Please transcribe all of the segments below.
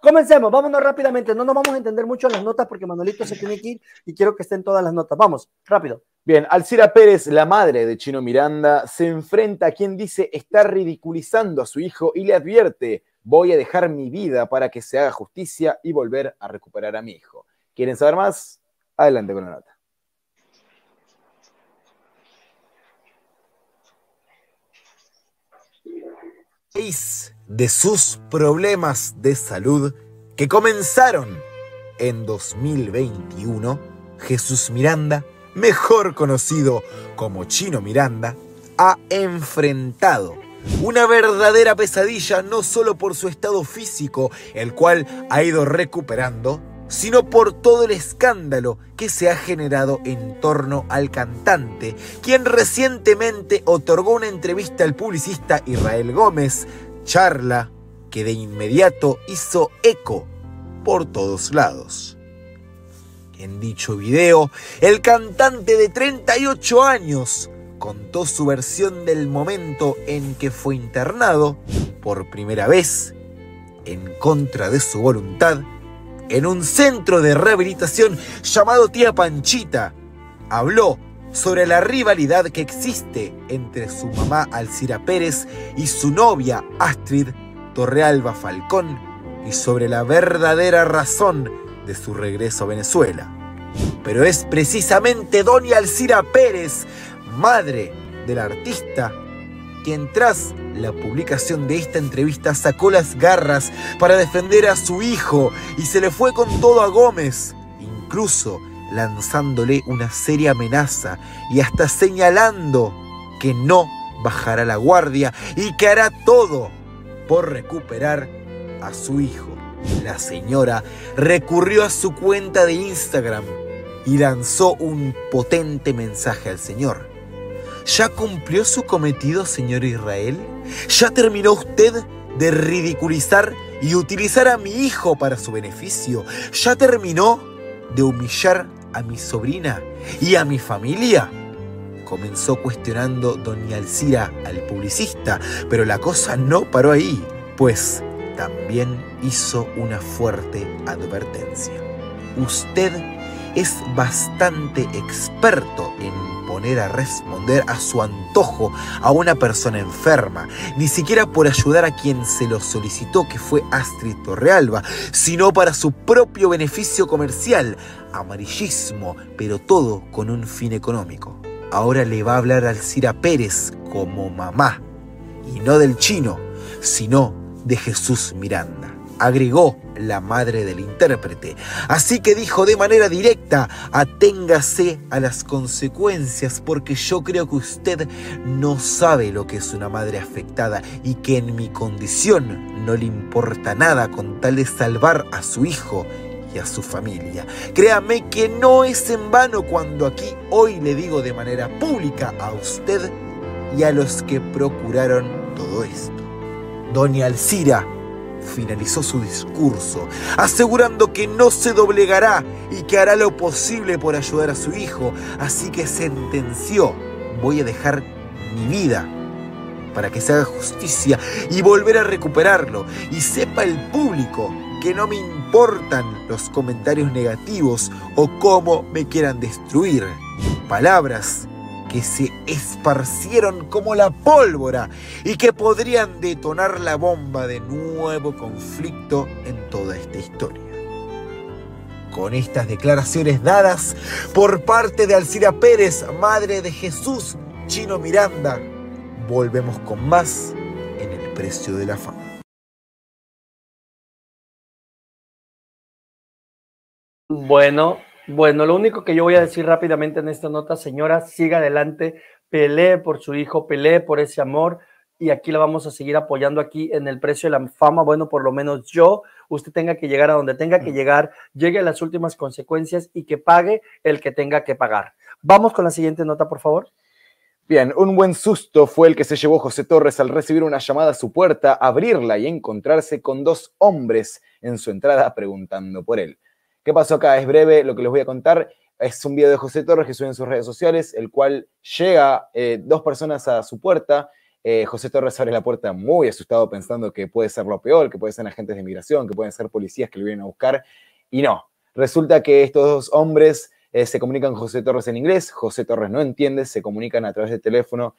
Comencemos, vámonos rápidamente. No nos vamos a entender mucho las notas porque Manolito se tiene que ir y quiero que estén todas las notas. Vamos, rápido. Bien, Alcira Pérez, la madre de Chino Miranda, se enfrenta a quien dice estar ridiculizando a su hijo y le advierte, voy a dejar mi vida para que se haga justicia y volver a recuperar a mi hijo. ¿Quieren saber más? Adelante con la nota. De sus problemas de salud que comenzaron en 2021, Jesús Miranda, mejor conocido como Chino Miranda, ha enfrentado una verdadera pesadilla no solo por su estado físico, el cual ha ido recuperando, sino por todo el escándalo que se ha generado en torno al cantante, quien recientemente otorgó una entrevista al publicista Israel Gómez, charla que de inmediato hizo eco por todos lados. En dicho video, el cantante de 38 años contó su versión del momento en que fue internado por primera vez, en contra de su voluntad, en un centro de rehabilitación llamado Tía Panchita. Habló sobre la rivalidad que existe entre su mamá Alcira Pérez y su novia Astrid Torrealba Falcón y sobre la verdadera razón de su regreso a Venezuela. Pero es precisamente Doña Alcira Pérez, madre del artista, quien tras la publicación de esta entrevista sacó las garras para defender a su hijo y se le fue con todo a Gómez, incluso lanzándole una seria amenaza y hasta señalando que no bajará la guardia y que hará todo por recuperar a su hijo. La señora recurrió a su cuenta de Instagram y lanzó un potente mensaje al Señor. ¿Ya cumplió su cometido, señor Israel? ¿Ya terminó usted de ridiculizar y utilizar a mi hijo para su beneficio? ¿Ya terminó de humillar a mi sobrina y a mi familia? Comenzó cuestionando doña Alcira al publicista, pero la cosa no paró ahí, pues también hizo una fuerte advertencia. Usted es bastante experto en poner a responder a su antojo a una persona enferma, ni siquiera por ayudar a quien se lo solicitó, que fue Astrid Torrealba, sino para su propio beneficio comercial, amarillismo, pero todo con un fin económico. Ahora le va a hablar a Alcira Pérez como mamá, y no del chino, sino de Jesús Miranda agregó la madre del intérprete. Así que dijo de manera directa, aténgase a las consecuencias porque yo creo que usted no sabe lo que es una madre afectada y que en mi condición no le importa nada con tal de salvar a su hijo y a su familia. Créame que no es en vano cuando aquí hoy le digo de manera pública a usted y a los que procuraron todo esto. Doña Alcira finalizó su discurso, asegurando que no se doblegará y que hará lo posible por ayudar a su hijo. Así que sentenció, voy a dejar mi vida para que se haga justicia y volver a recuperarlo. Y sepa el público que no me importan los comentarios negativos o cómo me quieran destruir. Palabras que se esparcieron como la pólvora y que podrían detonar la bomba de nuevo conflicto en toda esta historia. Con estas declaraciones dadas por parte de Alcira Pérez, madre de Jesús Chino Miranda, volvemos con más en el precio de la fama. Bueno, bueno, lo único que yo voy a decir rápidamente en esta nota, señora, siga adelante, pelee por su hijo, pelee por ese amor y aquí la vamos a seguir apoyando aquí en el precio de la fama. Bueno, por lo menos yo, usted tenga que llegar a donde tenga que mm. llegar, llegue a las últimas consecuencias y que pague el que tenga que pagar. Vamos con la siguiente nota, por favor. Bien, un buen susto fue el que se llevó José Torres al recibir una llamada a su puerta, abrirla y encontrarse con dos hombres en su entrada preguntando por él. ¿Qué pasó acá? Es breve lo que les voy a contar. Es un video de José Torres que sube en sus redes sociales, el cual llega eh, dos personas a su puerta, Eh, José Torres abre la puerta muy asustado pensando que puede ser lo peor, que pueden ser agentes de inmigración, que pueden ser policías que lo vienen a buscar. Y no, resulta que estos dos hombres eh, se comunican con José Torres en inglés, José Torres no entiende, se comunican a través de teléfono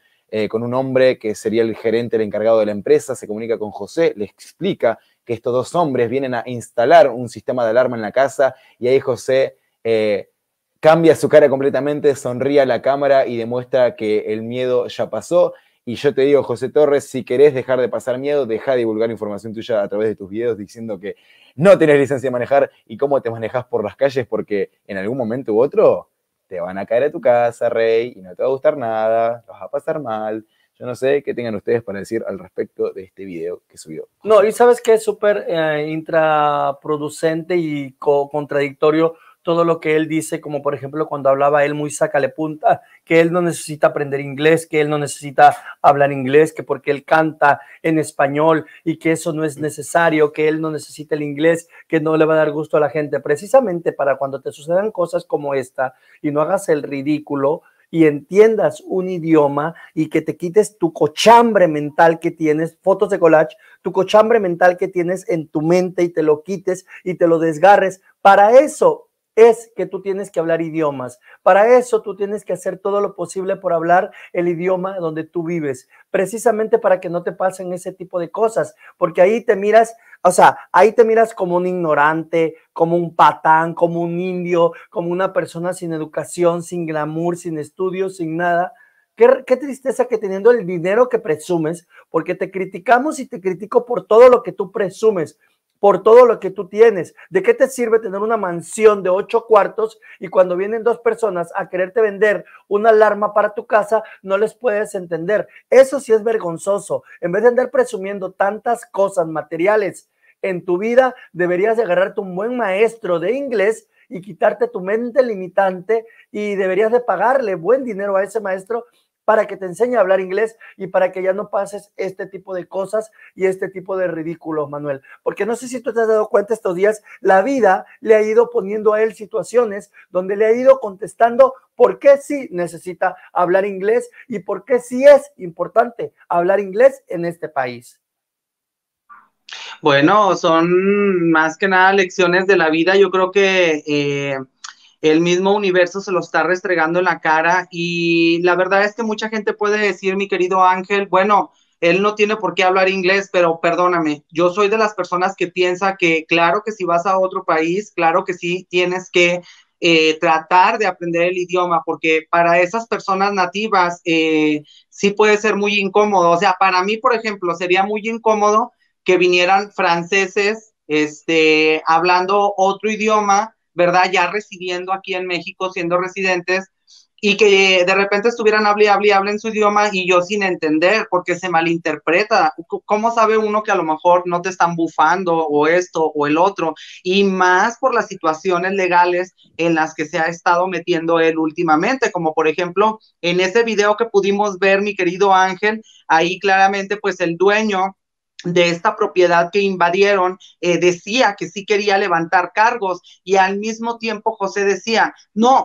con un hombre que sería el gerente, el encargado de la empresa, se comunica con José, le explica que estos dos hombres vienen a instalar un sistema de alarma en la casa y ahí José eh, cambia su cara completamente, sonríe a la cámara y demuestra que el miedo ya pasó. Y yo te digo, José Torres, si querés dejar de pasar miedo, deja de divulgar información tuya a través de tus videos diciendo que no tenés licencia de manejar y cómo te manejas por las calles, porque en algún momento u otro te van a caer a tu casa, rey, y no te va a gustar nada, vas a pasar mal. Yo no sé qué tengan ustedes para decir al respecto de este video que subió. No, y sabes que es súper eh, intraproducente y contradictorio todo lo que él dice, como por ejemplo cuando hablaba él muy sácale punta, que él no necesita aprender inglés, que él no necesita hablar inglés, que porque él canta en español y que eso no es necesario, que él no necesita el inglés, que no le va a dar gusto a la gente. Precisamente para cuando te sucedan cosas como esta y no hagas el ridículo, y entiendas un idioma y que te quites tu cochambre mental que tienes, fotos de collage, tu cochambre mental que tienes en tu mente y te lo quites y te lo desgarres. Para eso es que tú tienes que hablar idiomas. Para eso tú tienes que hacer todo lo posible por hablar el idioma donde tú vives, precisamente para que no te pasen ese tipo de cosas, porque ahí te miras, o sea, ahí te miras como un ignorante, como un patán, como un indio, como una persona sin educación, sin glamour, sin estudios, sin nada. Qué, qué, tristeza que teniendo el dinero que presumes, porque te criticamos y te critico por todo lo que tú presumes, por todo lo que tú tienes. ¿De qué te sirve tener una mansión de ocho cuartos y cuando vienen dos personas a quererte vender una alarma para tu casa, no les puedes entender? Eso sí es vergonzoso. En vez de andar presumiendo tantas cosas materiales en tu vida, deberías de agarrarte un buen maestro de inglés y quitarte tu mente limitante y deberías de pagarle buen dinero a ese maestro para que te enseñe a hablar inglés y para que ya no pases este tipo de cosas y este tipo de ridículos, Manuel. Porque no sé si tú te has dado cuenta estos días, la vida le ha ido poniendo a él situaciones donde le ha ido contestando por qué sí necesita hablar inglés y por qué sí es importante hablar inglés en este país. Bueno, son más que nada lecciones de la vida. Yo creo que... Eh el mismo universo se lo está restregando en la cara y la verdad es que mucha gente puede decir, mi querido Ángel, bueno, él no tiene por qué hablar inglés, pero perdóname, yo soy de las personas que piensa que claro que si vas a otro país, claro que sí tienes que eh, tratar de aprender el idioma, porque para esas personas nativas eh, sí puede ser muy incómodo. O sea, para mí, por ejemplo, sería muy incómodo que vinieran franceses este, hablando otro idioma ¿verdad? Ya residiendo aquí en México, siendo residentes, y que de repente estuvieran hable y hable hable en su idioma y yo sin entender, porque se malinterpreta. ¿Cómo sabe uno que a lo mejor no te están bufando o esto o el otro? Y más por las situaciones legales en las que se ha estado metiendo él últimamente, como por ejemplo en ese video que pudimos ver, mi querido Ángel, ahí claramente pues el dueño de esta propiedad que invadieron, eh, decía que sí quería levantar cargos y al mismo tiempo José decía, no,